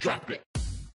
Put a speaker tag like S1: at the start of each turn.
S1: Drop it.